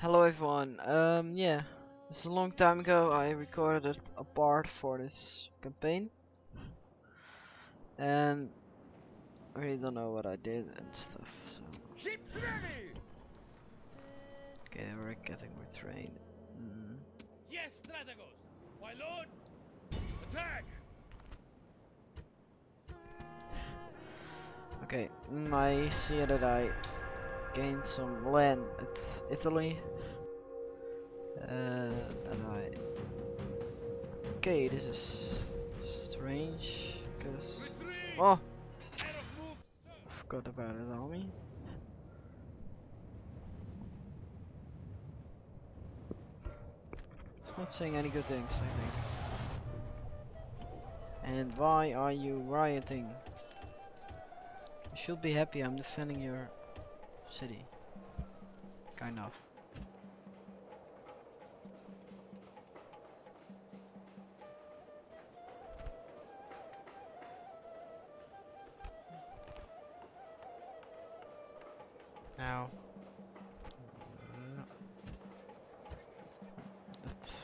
Hello everyone. Um, yeah, is a long time ago. I recorded a part for this campaign, and I really don't know what I did and stuff. So okay, we're getting retrained. Mm. Yes, Strategos! My lord! Attack! Okay, mm, I see that I gained some land at Italy. Uh, and I. Okay, this is strange. Cause oh! I forgot about his army. It's not saying any good things, I think. And why are you rioting? You should be happy I'm defending your city. Kind of. Now.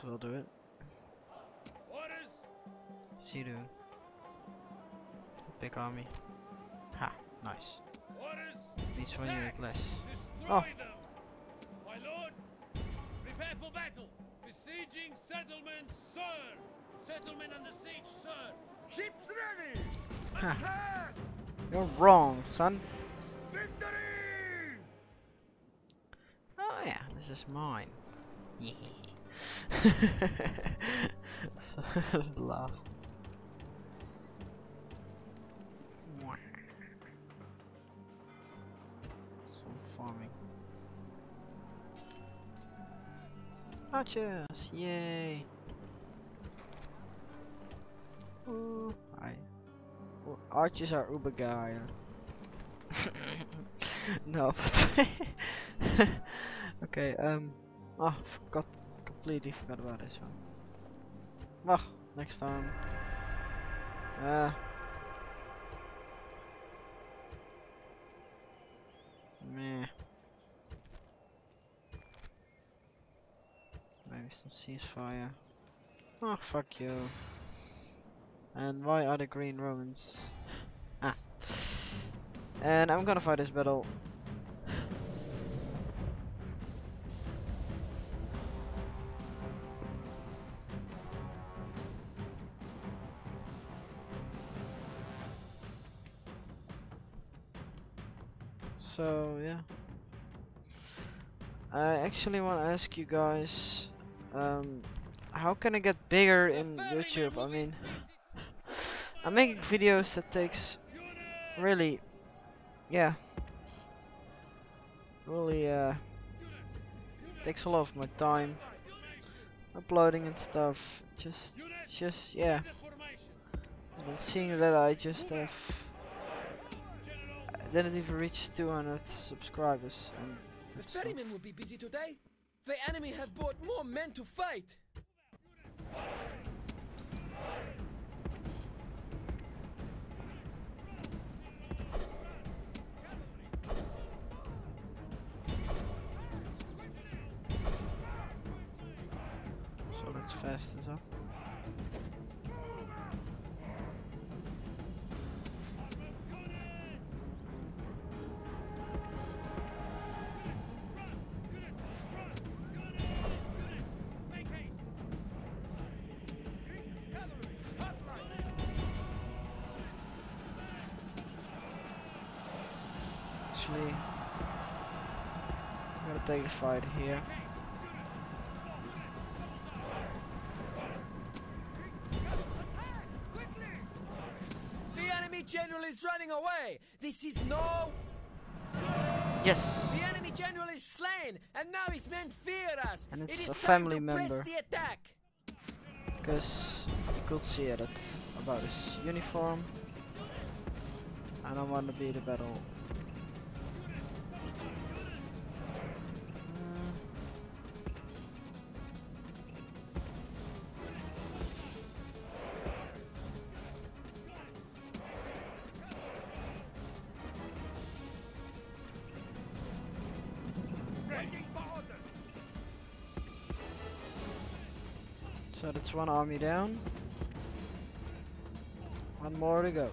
Will do it. Orders! See you. Big army. Ha, nice. Orders! Each one unit less. Oh. My lord! Prepare for battle! Besieging settlement, sir! Settlement under siege, sir! Ships ready! Attack! You're wrong, son. Victory! Oh yeah, this is mine. Laugh. Archers! Yay! Ooh, I. Well, archers are uber guy. no. okay. Um. Oh, forgot. Completely forgot about this one. Well, next time. Uh. Meh. Maybe some ceasefire. Oh, fuck you. And why are the green Romans? Ah. And I'm gonna fight this battle. So yeah. I actually want to ask you guys, um, how can I get bigger in YouTube? I mean, I'm making videos that takes really, yeah, really uh, takes a lot of my time, uploading and stuff. Just, just yeah. And seeing that I just have, I didn't even reach 200 subscribers, and The ferrymen will be busy today. The enemy have brought more men to fight. Actually, I'm gonna take the fight here. The enemy general is running away. This is no. Yes. The enemy general is slain, and now his men fear us. And It it's is a family member. press the attack. Because you could see it about his uniform. And I don't want to be the battle. So that's one army down. One more to go.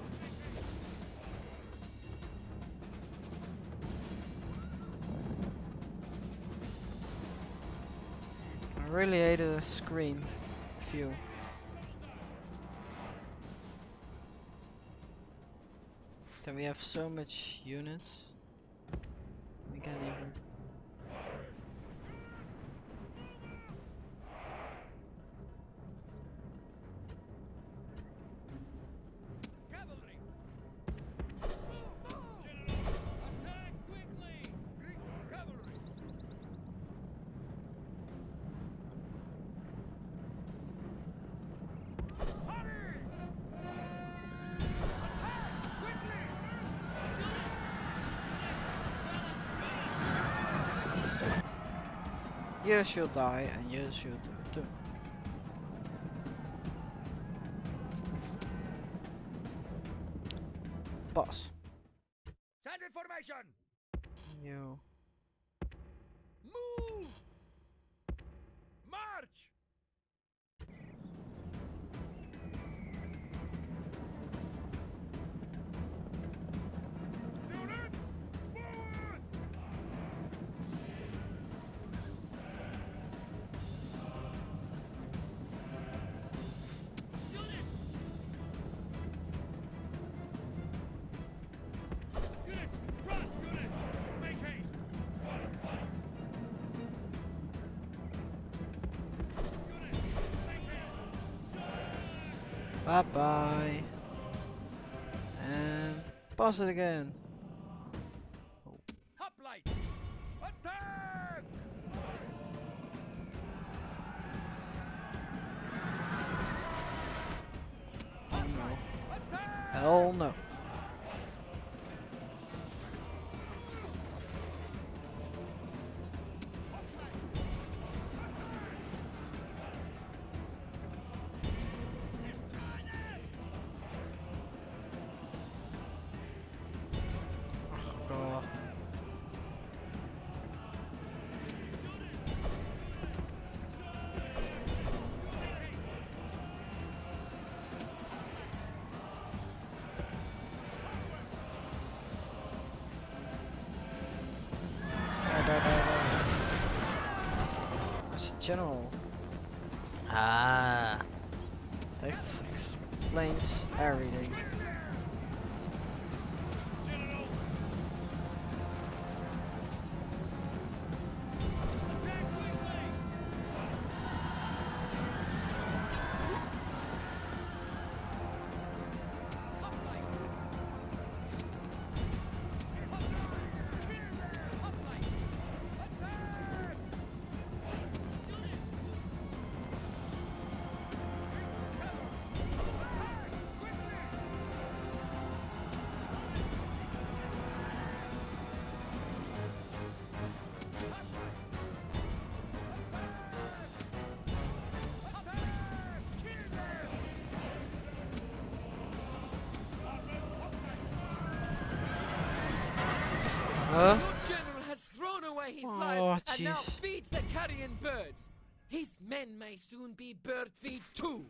I really hate the screen view. Then we have so much units. We can't even. You should die, and you should do too. Boss, Bye bye. And pause it again. Oh no. Hell no. General. Ah. That explains everything. Huh? Your general has thrown away his Oh, life and now feeds the carrion birds. His men may soon be bird feed too.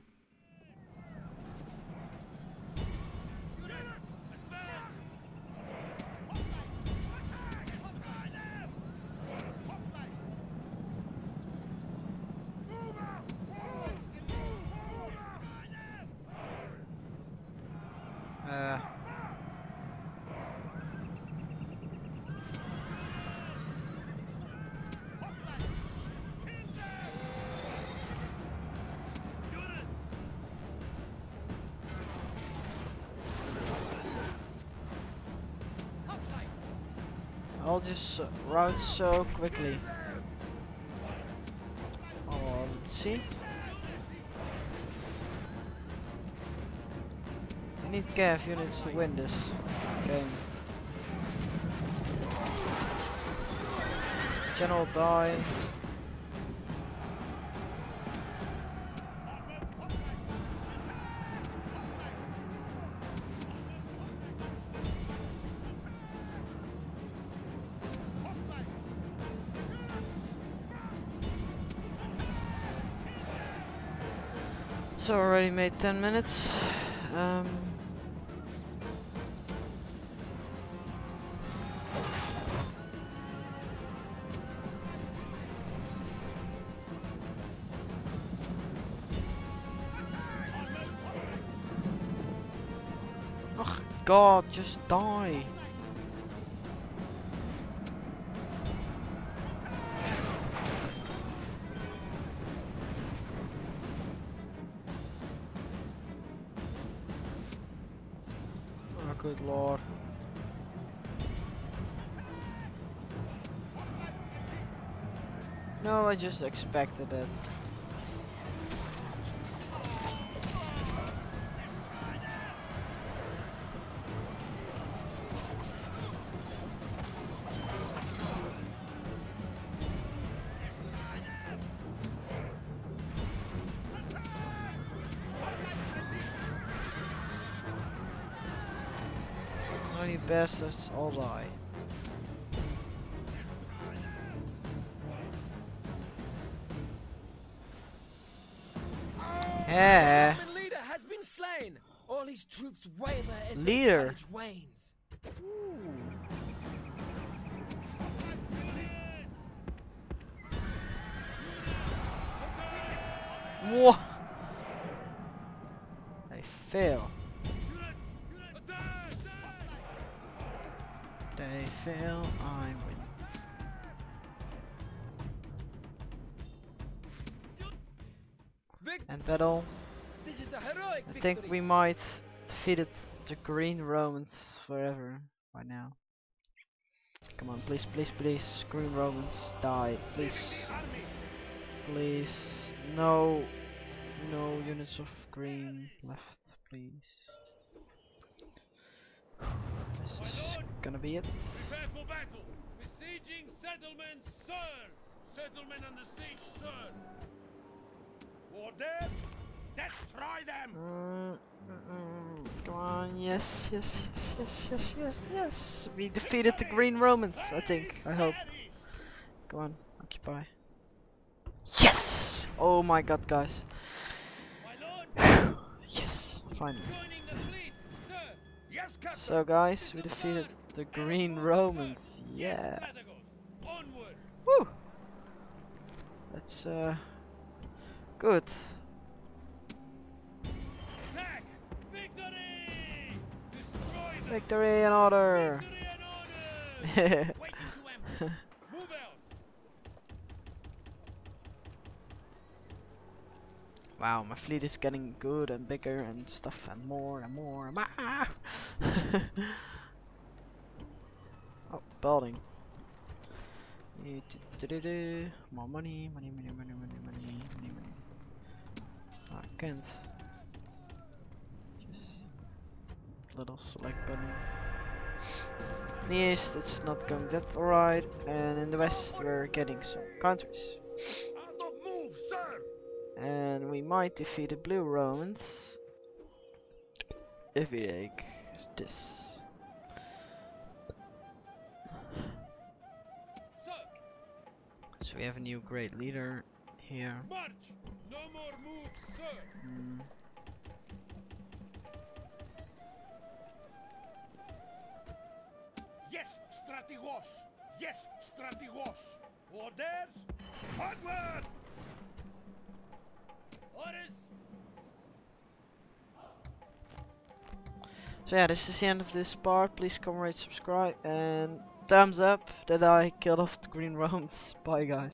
I'll just uh, route so quickly. Oh, let's see. We need Cav units to win this game. General die. It's already made 10 minutes. Um, oh god, just die. No, I just expected it. You bastards, all die. Yeah. Leader has been slain. All his troops waver as Leader. wanes. Whoa. They fail. They fail, I And battle. this is a heroic I victory. think we might defeated the green Romans forever by now. Come on, please, please, please, green Romans, die, please, please. No, no units of green left, please. This is gonna be it. Prepare for battle. Besieging settlements, sir. Settlement under siege, sir. Orders, destroy them. Mm, mm, mm, Come on, yes, yes, yes, yes, yes, yes, yes. We defeated the green Romans, I think, I hope. Come on, occupy. Yes! Oh my god, guys. Yes, finally. joining the fleet, sir. Yes, Captain. So guys, we defeated the green Romans. Yeah. Woo! That's uh good. Victory. Destroy them. Victory and order. Victory and order. Waiting to ambush. Move out. wow, my fleet is getting good and bigger and stuff and more and more and ah! Oh, building. More money, money, money, money, money, money, money, money. I can't. Just little select button. In the east, it's not going that alright, and in the west, we're getting some countries. Move, sir. And we might defeat the blue Romans if we take this. So we have a new great leader here. march. No more moves, sir. Mm. Yes, strategos. Yes, strategos. Orders. Onward. Orders. So yeah, this is the end of this part. Please rate, subscribe, and thumbs up that I killed off the green Romans. Bye guys.